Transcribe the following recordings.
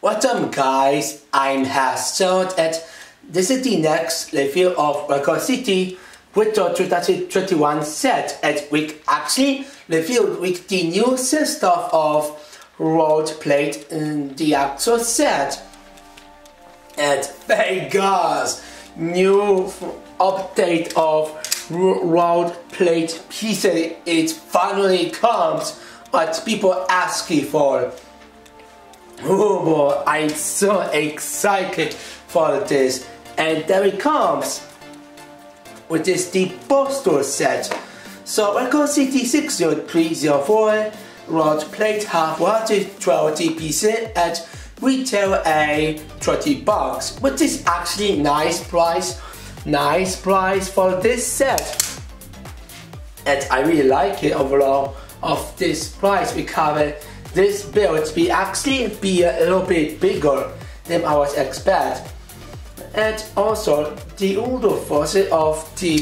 What's up guys, I'm Hassan is the next review of LEGO City Winter 2021 set and we actually reviewed with the new system of road plate in the actual set. And Vegas new update of road plate pieces it finally comes. What people asking for Oh boy, I'm so excited for this. And there it comes, which is the Boston set. So LEGO City 60304 rod plate half wattage 12 pieces at retail a 20 bucks, which is actually nice price, nice price for this set. And I really like it overall of this price we because this build will actually be a little bit bigger than I was expect. And also the older version of the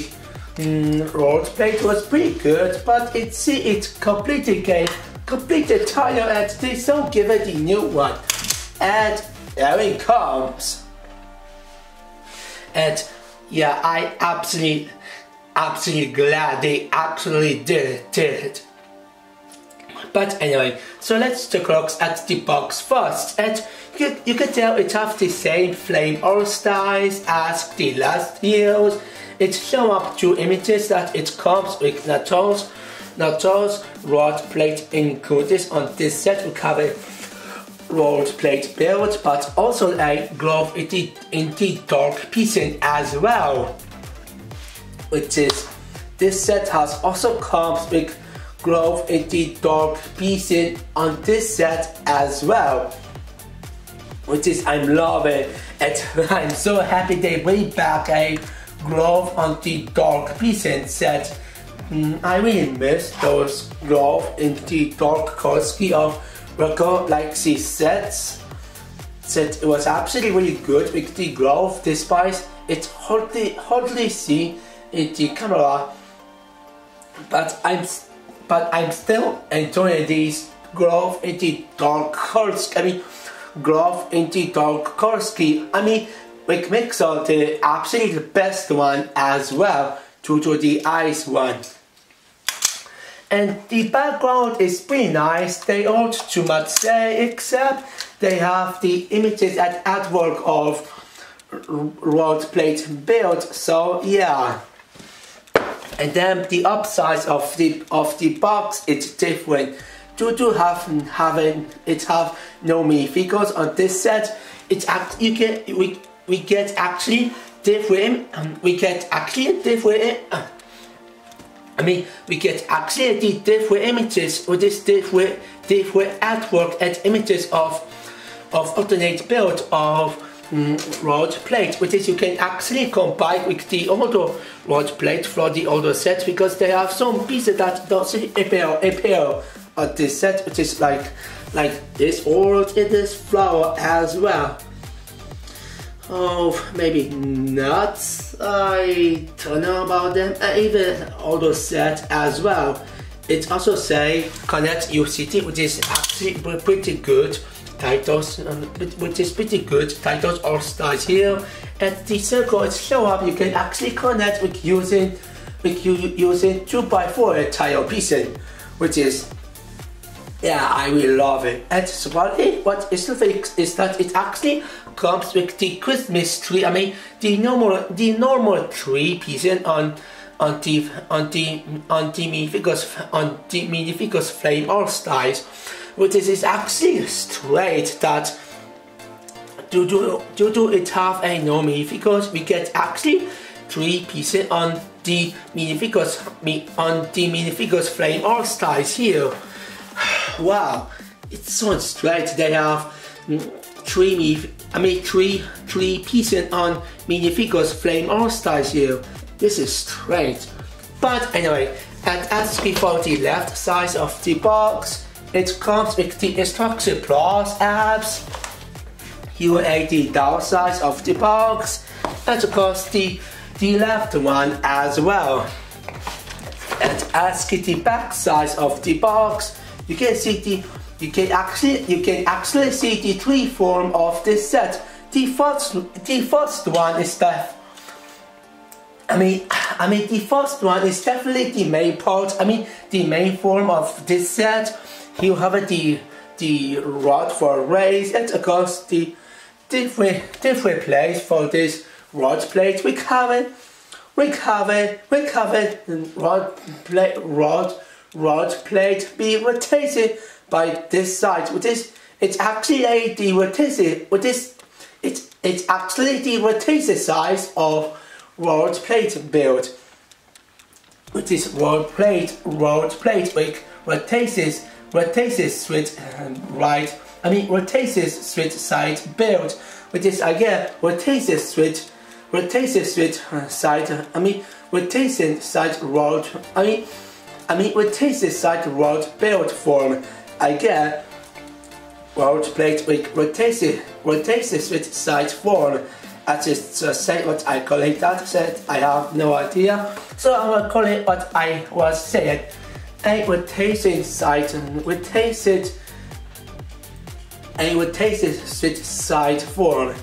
mm, road plate was pretty good, but it see it completely came completely tired and they don't give it the new one. And there it comes. And yeah, I absolutely absolutely glad they actually did it. But anyway, so let's take a look at the box first. And you, you can tell it has the same flame or styles as the last years. It show up two images that it comes with Natos, Natos rod plate included on this set. We cover rod plate build, but also a glove in the, in the dark piecing as well. Which is this set has also comes with glove in the dark pieces on this set as well which is I'm loving it. I'm so happy they bring back a glove on the dark pieces set. Mm, I really miss those glove in the dark Kurski of record like these sets set it was absolutely really good with the glove despite it hardly hardly see in the camera. But I'm but I'm still enjoying this growth into dark colors. I mean, growth into dark colors. I mean, which makes out the absolutely best one as well to, to the ice one. And the background is pretty nice, they don't too much say except they have the images and artwork of road plate build, so yeah and then the upsides of the of the box is different. Due to have having it have no minifigures on this set it's act you get we we get actually different um, we get actually different uh, I mean we get actually the different images with this different different artwork and images of of alternate build of mm, rod plate, which is you can actually combine with the older rod plate for the older set because they have some pieces that don't appear appear this set, which is like like this or in this flower as well. Oh, maybe not. I don't know about them. Uh, even older set as well. It also say connect UCT, which is actually pretty good titles, which is pretty good. Titles all start here. At the circle is show up, you can actually connect with using with you using 2x4 tile pieces, which is yeah, I really love it. And supposedly, what is the fix is that it actually comes with the Christmas tree. I mean, the normal the normal tree pieces on on the on the on the minifigures on the minifigures flame all styles which is actually straight that due to, due to it have a no minifigures we get actually three pieces on the minifigures on the minifigures flame all styles here. Wow it's so straight. They have three I mean three three pieces on minifigures flame all styles here. This is straight. But anyway and as for the left side of the box it comes with the instruction plus apps, UAD downside of the box, and of course the, the left one as well. And as the back side of the box, you can see the you can actually you can actually see the three form of this set. The first the first one is that I mean I mean the first one is definitely the main part. I mean the main form of this set. You have the the rod for race and of course the different different place for this rod plate. We cover we cover we cover rod plate rod rod plate be rotated by this side, which is it's actually a the rotated which is it's it's actually the rotated size of rod plate build. Which is rod plate rod plate which rotates rotates um, right I mean rotates switch side build which is again rotates switch rotates switch uh, side I mean rotation side rod I mean I mean rotates side rod build form again rod plate with rotates rotates switch side form. I just uh, say what I call it. That said I have no idea. So I will call it what I was saying a rotation side and rotated a rotated switch side form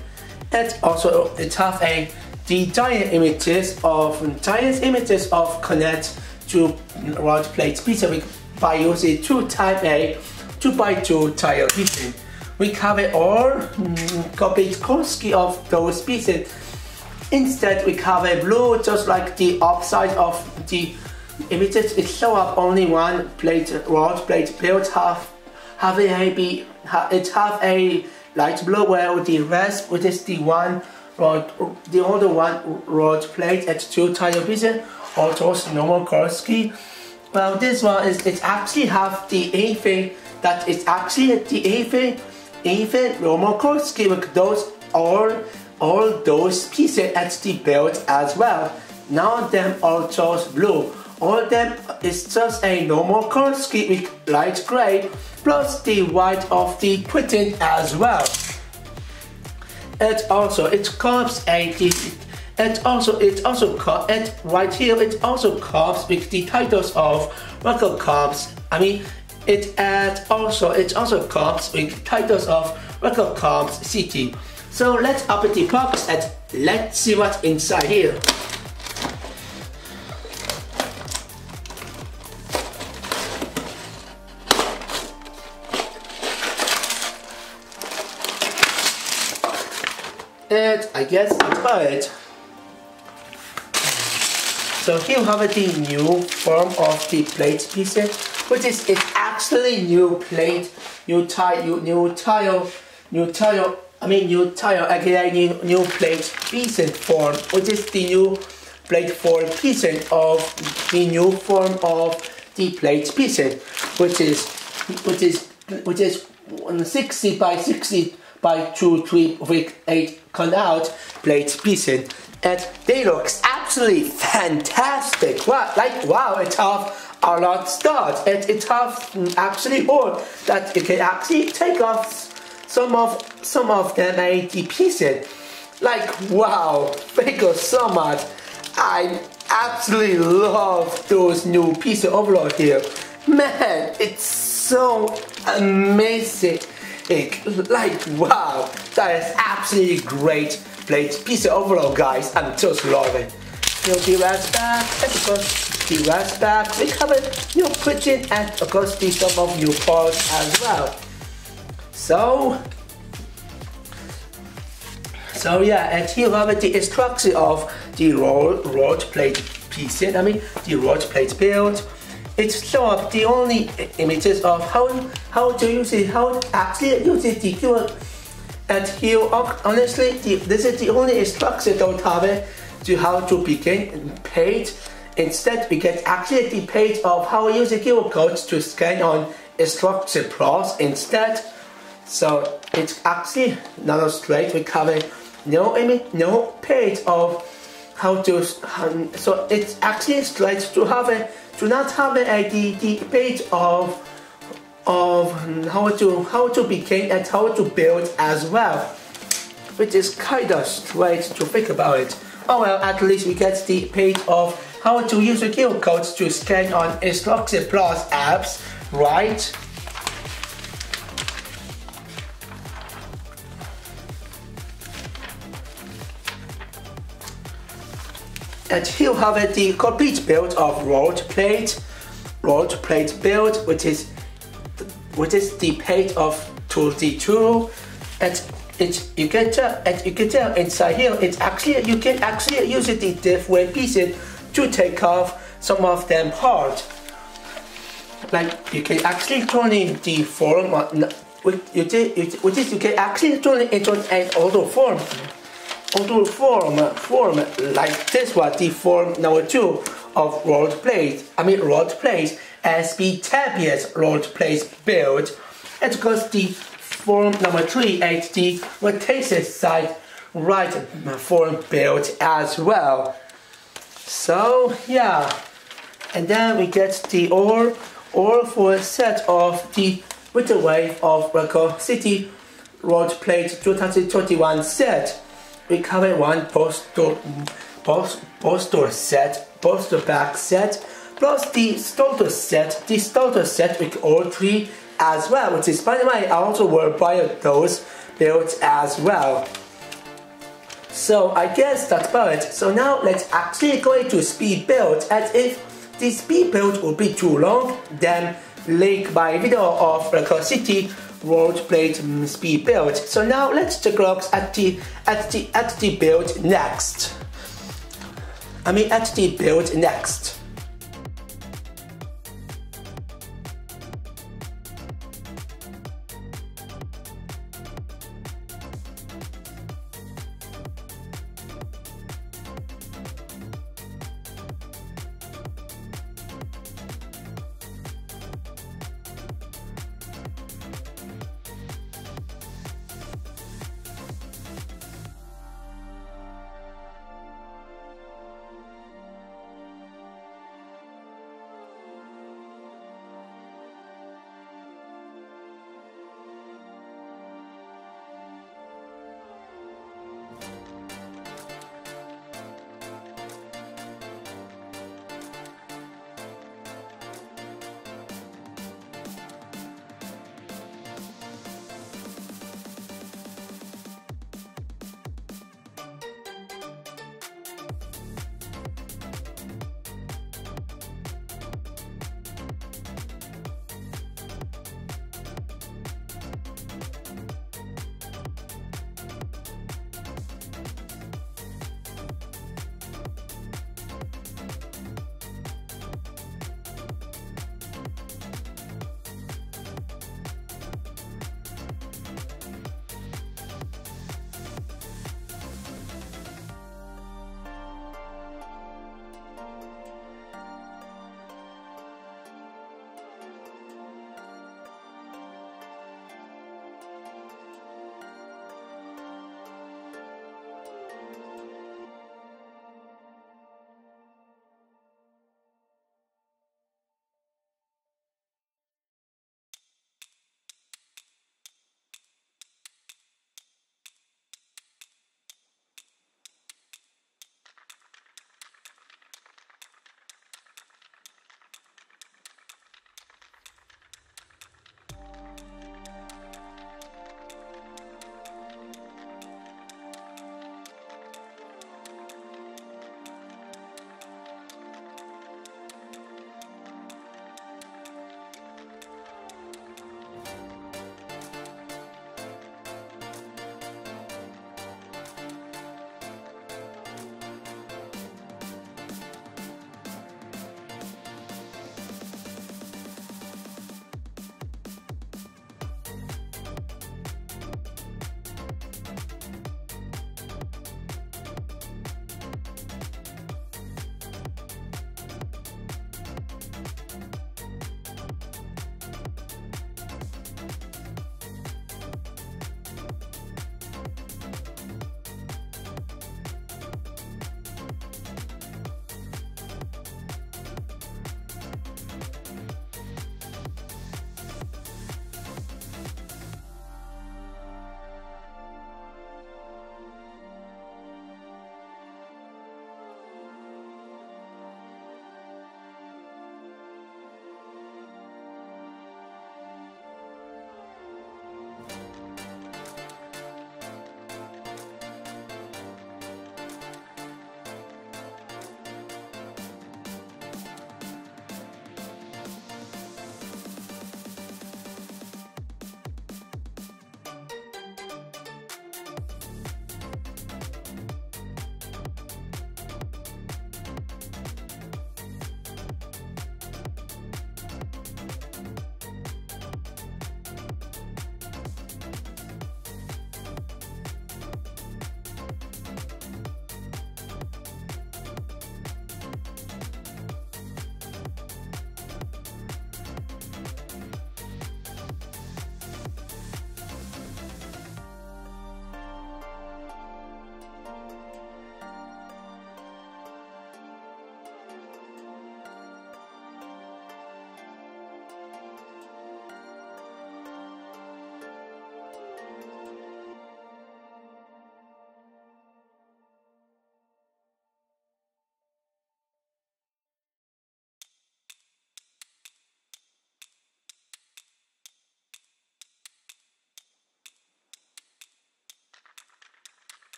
and also it have a the giant images of giant images of connect to rod plate specific by using two type A 2 by 2 tile pieces. We cover all mm, of those pieces. Instead, we cover blue just like the upside of the images. It show up only one plate, rod plate built half, having a be, it have a light blue where the rest, which is the one rod, the other one rod plate at two tile vision or just normal Korsky. Well, this one is it actually have the even that it's actually the even even normal Korsky with those all all those pieces at the belt as well. Of them are just blue. All of them is just a normal Korsky with light gray plus the white of the printing as well. And also it comes a and also it also comes and right here it also comes with the titles of record comes. I mean it adds also it also comes with titles of record comes city. So let's open the box and let's see what's inside here. And I guess it. So here we have the new form of the plate pieces, which is it's actually new plate, new tile, new tile, new tile. I mean new tile, again new new plate pieces form, which is the new plate form pieces of the new form of the plate pieces, which is which is which is 60 by 60 by 2 3 with 8 cutout plate pieces and they look absolutely fantastic. Wow, like wow, it's have a lot studs and it have actually hard that it can actually take off some of some of them 80 pieces. Like wow, thank you so much. I absolutely love those new pieces overall here. Man, it's so amazing. Like wow, that is absolutely great. Plate piece overall guys. I'm just loving you'll be right back. And of course be right back. We covered new printing and of course the some of your parts as well. So so yeah and here we have the instruction of the roll rod plate piece I mean the rod plate build it's show up the only images of how how to use it how actually use it to the and here, honestly, this is the only instruction don't have to how to begin page. Instead, we get actually the page of how we use the QR codes to scan on instruction plus instead. So it's actually not a straight. We no image, no page of how to. Um, so it's actually straight to have a to not have a uh, the, the page of of how to how to begin and how to build as well, which is kind of strange to think about it. Oh well, at least we get the page of how to use the QR codes to scan on Instruction Plus apps, right? And here we have the complete build of rolled plate, rolled plate build, which is which is the plate of 2D2, and it you can tell and you can tell inside here. It's actually you can actually use the different pieces to take off some of them apart. Like you can actually turn in the form you did which is you can actually turn it into an auto form auto form form like this one the form number two of rolled plate I mean rolled plate SB Tapias rolled plate build. And because the form number three at the rotation side right form build as well. So yeah. And then we get the all all for a set of the the wave of LEGO City Road Plate 2021 set. We cover one poster, post, poster set, poster back set, plus the starter set, the starter set with all three as well, which is by the way, I also will buy those builds as well. So I guess that's about it. So now let's actually go into speed build and if the speed build will be too long, then link my video of LEGO City World Plate mm, Speed build. So now let's take a look at the at the at the build next. I mean at the build next.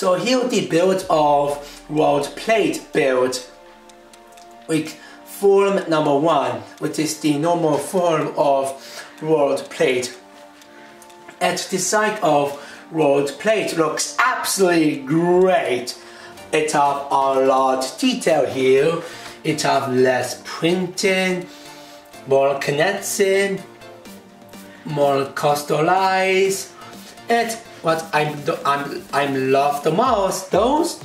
So here the build of world plate build with form number one, which is the normal form of world plate. At the side of world plate looks absolutely great. It have a lot detail here. It have less printing, more connecting, more customized. And what I'm I'm I'm love the most those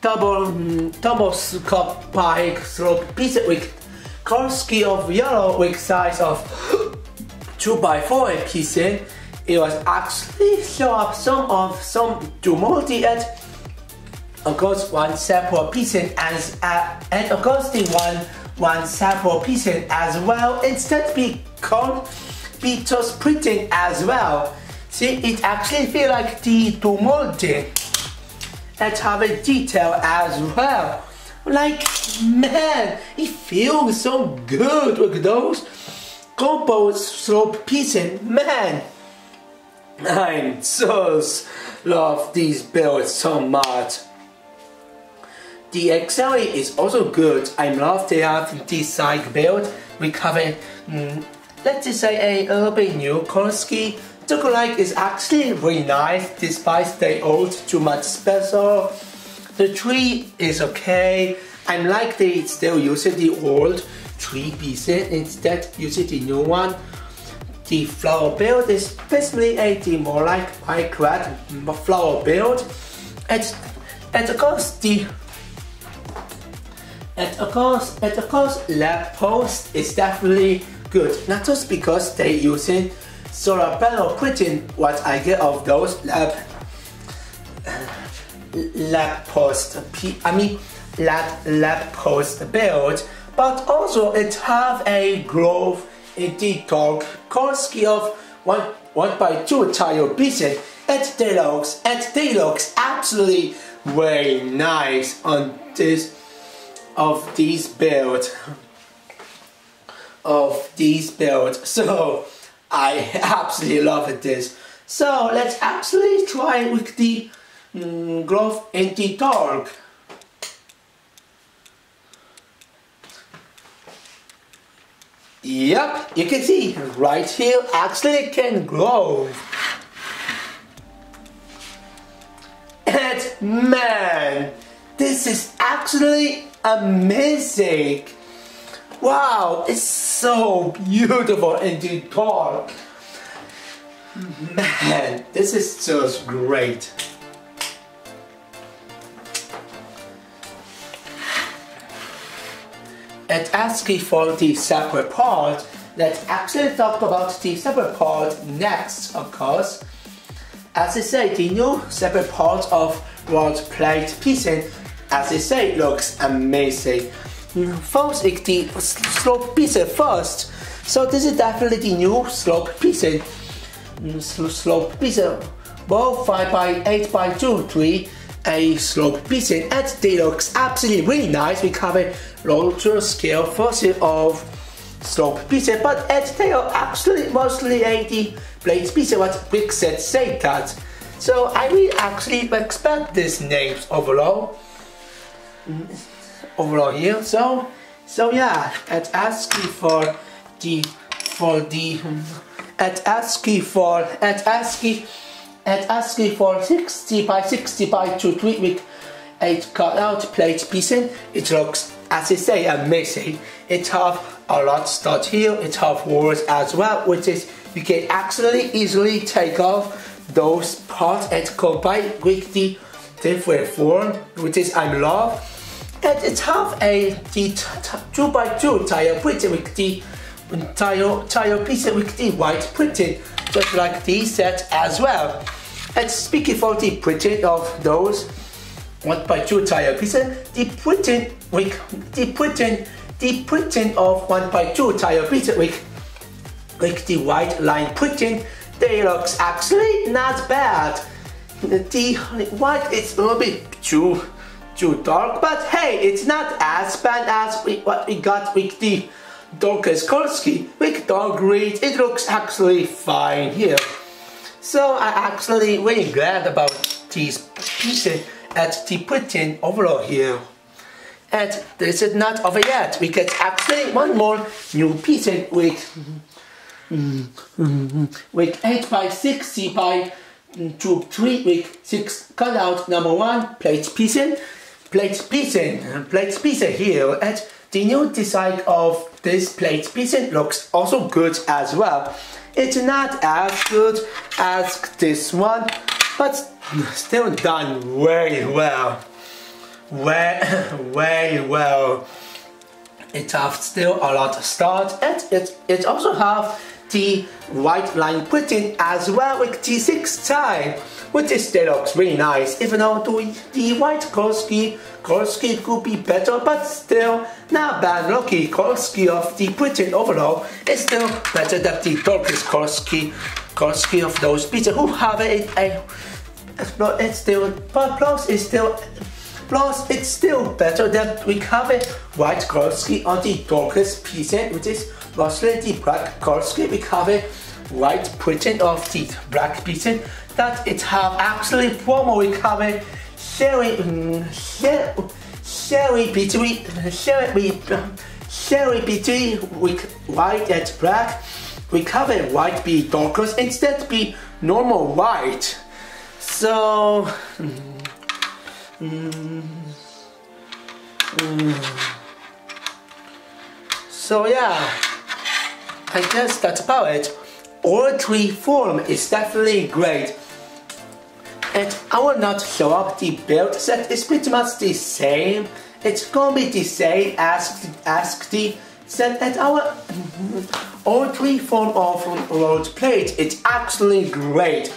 double double scope bike slope piece with Korsky of yellow with size of 2 by 4 pieces. It was actually show up some of some tumulty at of course one separate piece as uh, and of course the one one separate piece as well instead be called be just printing as well see it actually feel like the Let's have a detail as well like man it feels so good with those combo slope pieces man I'm so love these builds so much the accessory is also good. I love they have this side build. We cover, mm, let's just say a bit new Korsky. Like is actually really nice despite they old too much special. The tree is okay. I like they still using the old tree pieces instead using the new one. The flower build is basically a more like Minecraft flower build. And, and of course the and of course, and of course, lab post is definitely good. Not just because they using solar panel printing what I get of those lab lab post I mean lab lab post build, but also it have a growth in the torque Korsky of one one by two tile pieces. And they looks they looks absolutely very nice on this of these builds of these builds so I absolutely love it this so let's actually try with the mm, growth in the torque Yep, you can see right here actually can grow. And man, this is actually amazing. Wow, it's so beautiful and dark. Man, this is just great. And asking for the separate part, let's actually talk about the separate part next, of course. As I say, the new separate part of world plate pieces as I say, looks amazing. First, it's the slope piece first. So this is definitely the new slope piece. Mm, slope piece, both 5 by 8 by 2, 3, a slope piece, and they looks absolutely really nice. We have a larger scale version of slope piece, but at they are actually mostly a the blade piece. What Big said say that. So I will actually expect these names overall overall here. So, so yeah, at ASCII for the for the at ASCII for at ASCII at ASCII for 60 by 60 by 2 tweet with 8 cutout plate piecing. It looks, as I say, amazing. It have a lot start here. It have words as well, which is you can actually easily take off those parts and combine with the different form, which is I love and it have a the 2 by 2 tile printed with the tile, tile piece with the white printed just like this set as well. And speaking for the printing of those 1 by 2 tile pieces, the printing with the printing the printing of 1 by 2 tile pieces with with the white line printing they looks actually not bad. The white is a little bit too too dark, but hey, it's not as bad as we, what we got with the darkest Korsky. With dark green, it looks actually fine here. So I'm actually really glad about these pieces at the printing overall here. And this is not over yet. We get actually one more new piece with with 8 by 60 by 2 3 with 6 cutout number 1 plate piecing plate piecing plate piecing here and the new design of this plate. Piecing looks also good as well. It's not as good as this one but still done very well. Very very well. It has still a lot of start and it, it also have the white line printing as well with T6 tie which is still looks really nice even though the, the white Kolsky Kolsky could be better but still not bad. Lucky Kolsky of the printing overall is still better than the darkest Kolsky Kolsky of those pieces who have a, a, a it's still but plus it's still Plus, it's still better than we have a white Kolsky on the darkest piece, which is the black Kolsky. We have a white printing of the black piece that it have actually promo. A sherry, um, sherry between, sherry, sherry between with white and black. We a white be darker instead be normal white. So. Hmm. Mm. Mm. So yeah, I guess that's about it. All three form is definitely great. And I will not show up the build set, it's pretty much the same. It's gonna be the same as, as the set that our all three form of road plate. It's actually great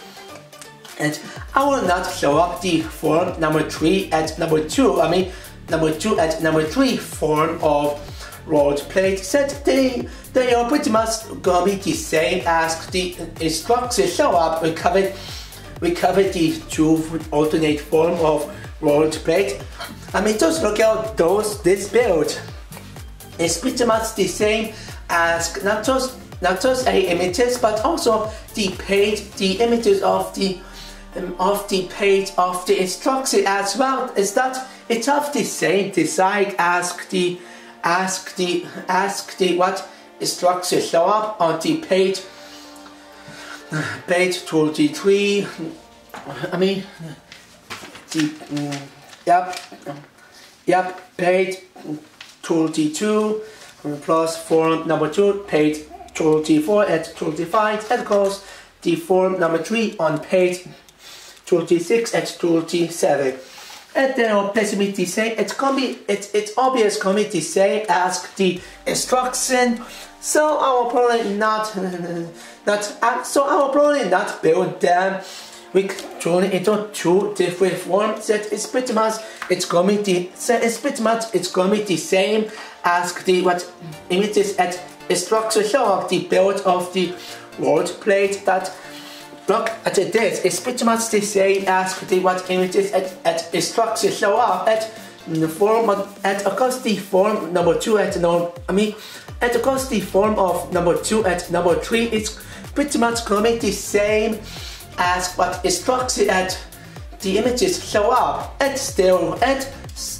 and I will not show up the form number 3 and number 2, I mean number 2 and number 3 form of road plate set. They, they are pretty much gonna be the same as the instructions show up. We covered, we covered the two alternate form of road plate. I mean just look at those, this build. It's pretty much the same as not just not just a images but also the page the images of the um, of the page of the instruction as well is that it's of the same design as the ask the ask the what instruction show up on the page page 23 I mean the um, yep yep page 22 plus form number 2 page 24 and 25 and course the form number 3 on page 26 and 27. And then on possibility say it's be it's it's obvious committee say ask the instruction. So I will probably not not uh, so I will probably not build them. We turn into two different forms. That it's pretty much it's the so it's pretty much it's the same as the what images at instruction show of the build of the world plate that Look at this, it's pretty much the same as what images at, at structure show up at the form of, at across the form number two at no I mean at across the form of number two at number three. It's pretty much coming the same as what is structure at the images show up at still at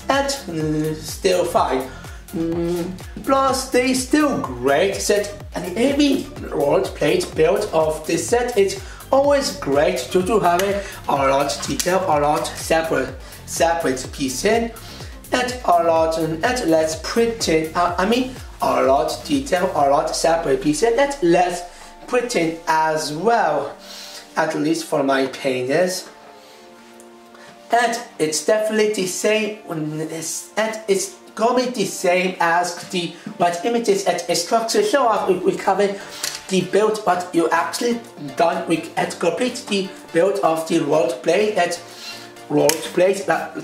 at uh, still fine. Mm, plus they still great set. And every world plate built of this set is always great to, to have a, lot detail, a lot separate separate pieces, and a lot and less printing. Uh, I mean, a lot detail, a lot separate pieces, and less printing as well. At least for my painters. And it's definitely the same, and it's going to be the same as the what images at a structure show up. We, we cover the build but you actually done with at complete the build of the world play that world play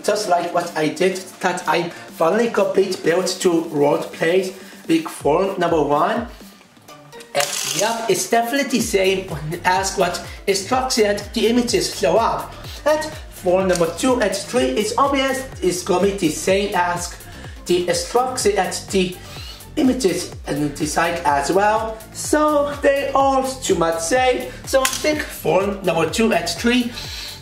just like what I did that I finally complete build to world play big form number one. And yeah it's definitely the same as what is structured the images show up. And for number two and three it's obvious it's to be the same as the structure at the images and design as well. So they all too much say. So I think for number two and three,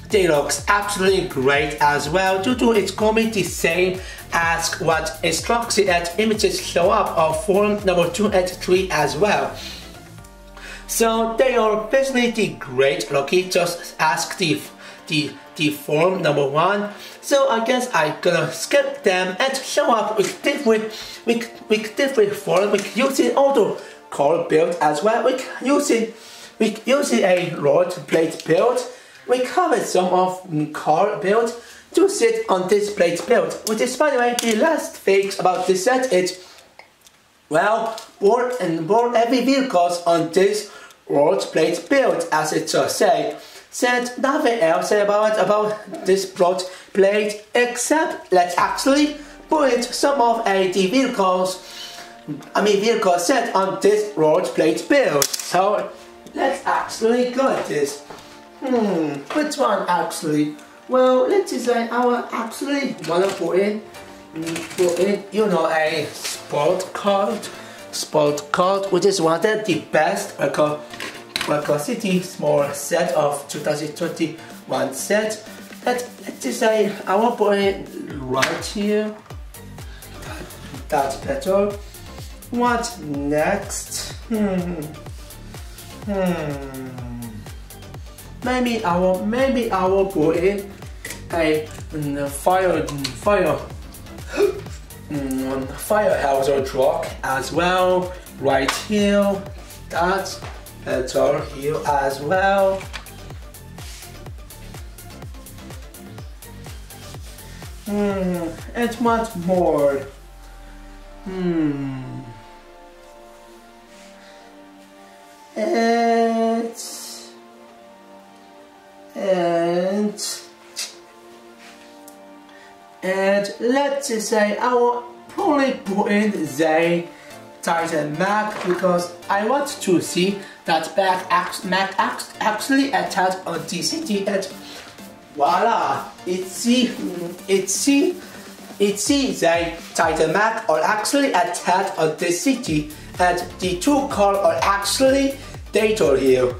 they looks absolutely great as well due to it's the same as what instructed at images show up of form number 2 and 3 as well. So they are basically great looking just ask the the the form number one. So I guess I gonna skip them and show up with different with, with different form with using auto core build as well. We using we using a roller plate build. We covered some of car build to sit on this plate build, which is by the way the last thing about this set is well board and board every vehicles on this roller plate build as it just uh, say said nothing else about about this plot plate except let's actually put some of a the vehicles I mean vehicle set on this road plate build. So let's actually go at this. Hmm, which one actually? Well, let's design our actually wanna put in put in you know a sport card sport card which is one of the best record LEGO City small set of 2021 set. Let, let's say I will put it right here. That, that's better. What next? Hmm. Hmm. Maybe I will maybe I will put in a um, fire fire um, fire hazard truck as well right here. That's it's all here as well. Hmm, and much more. Hmm. And and and let's say I will probably put in the Titan Mac because I want to see that Mac, Mac actually attached on and voila, it's see, it's see, it's see that Titan Mac are actually attached on DCT and the two cars are actually data here.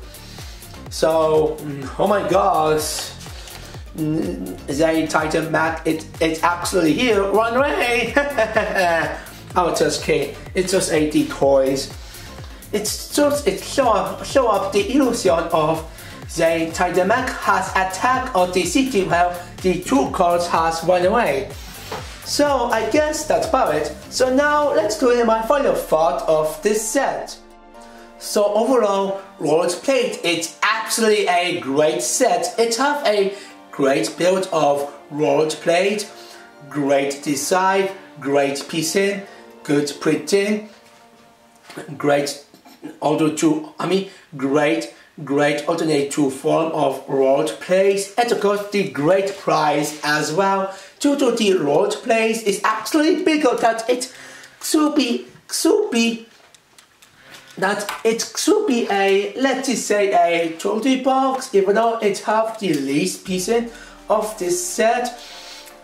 So, mm, oh my gosh, mm, the Titan Mac, it, it's actually here, run away! oh, it's just kidding, it's just a decoys. It's just it show up, show up the illusion of the Titanic has attacked on the city while the two cars has run away. So I guess that's about it. So now let's do my final thought of this set. So overall, Lord's Plate, it's absolutely a great set. It have a great build of Lord Plate, great design, great piecing, good printing, great although to I mean great great alternative form of road plays and of course the great price as well. Due to the road plays is actually bigger that it should be should be that it should be a let's say a 20 box even though it have the least piece of this set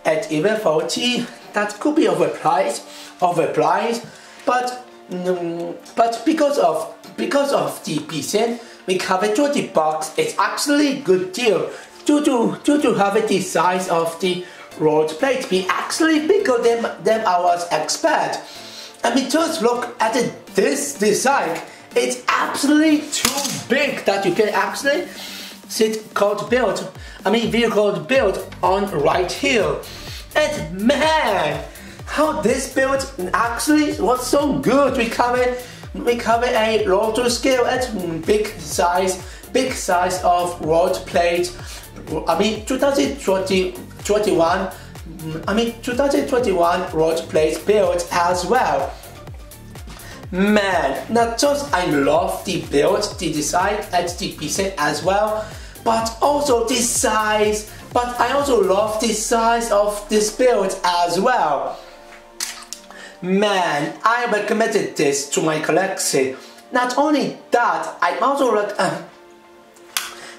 at even 40 that could be overpriced overpriced but Mm, but because of because of the percent we have a 20 bucks, it's actually good deal. Due to due to have the size of the road plate be actually bigger than than I was expect. I mean just look at it, this design. It's absolutely too big that you can actually sit called build. I mean vehicle build on right here. And man, how this build actually was so good. We covered a larger scale at big size, big size of road plate. I mean 2020 21 mm, I mean 2021 road plate build as well. Man, not just I love the build, the design at the PC as well, but also the size. But I also love the size of this build as well. Man, I recommended this to my collection. Not only that, I also rec uh,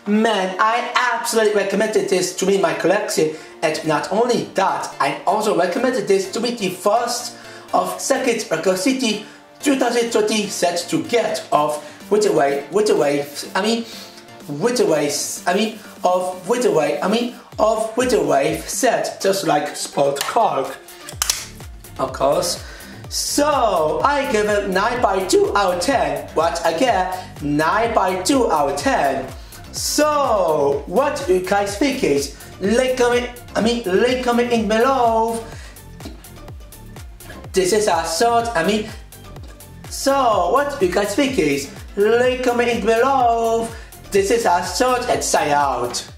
Man, I absolutely recommended this to be my collection. And not only that, I also recommended this to be the first of second Record City 2020 set to get of which way, which I mean, Widowwave, I mean, of Widowwave, I mean, of Widowwave set, just like Sport Cork. Of course. So, I give it 9 by 2 out of 10. What I get? 9 by 2 out of 10. So, what you guys think is? Leave comment, I mean, leave comment in below. This is a short, I mean, so what you guys think is? Leave comment in below. This is a short and sign out.